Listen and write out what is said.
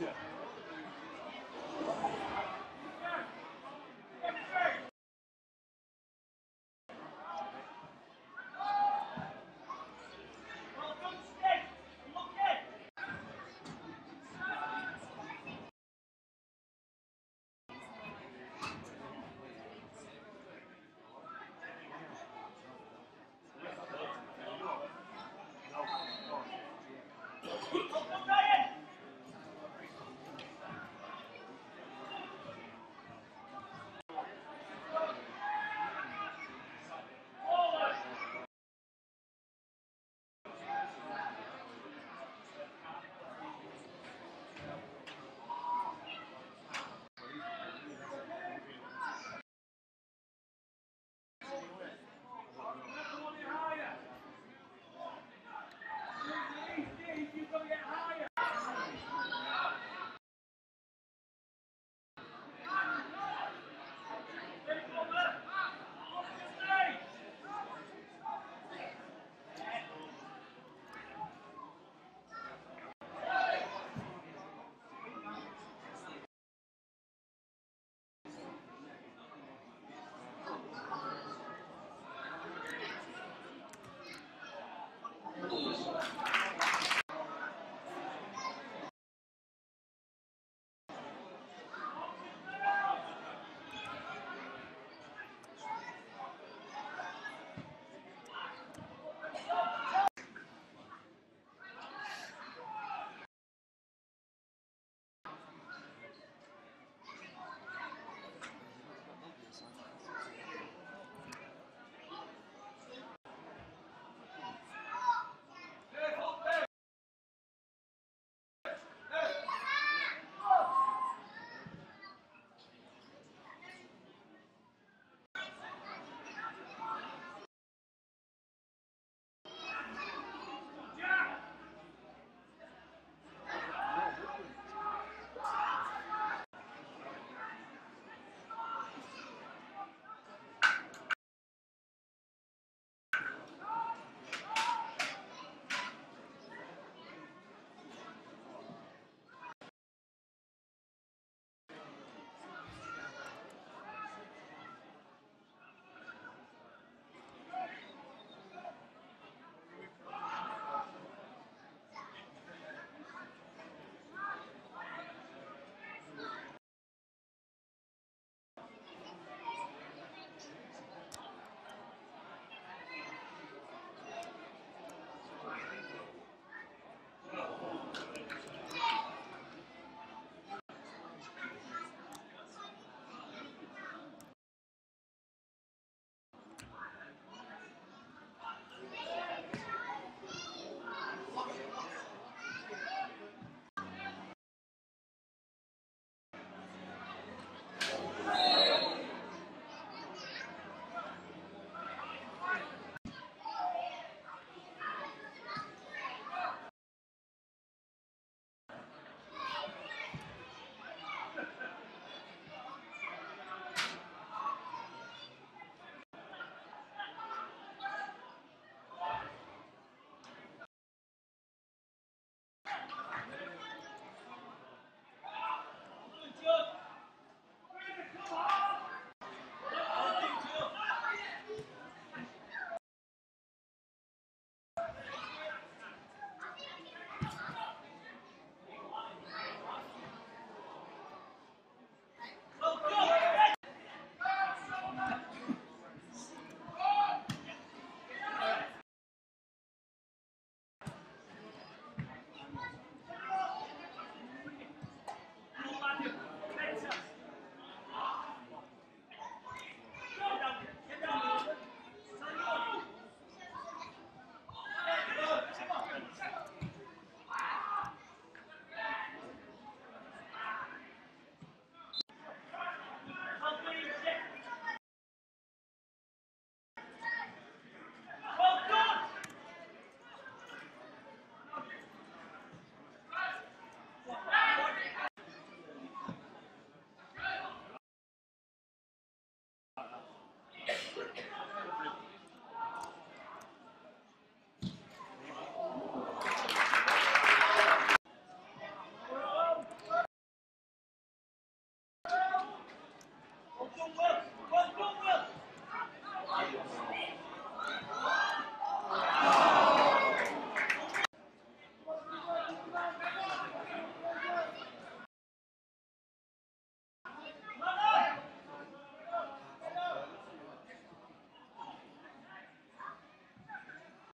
Yeah. work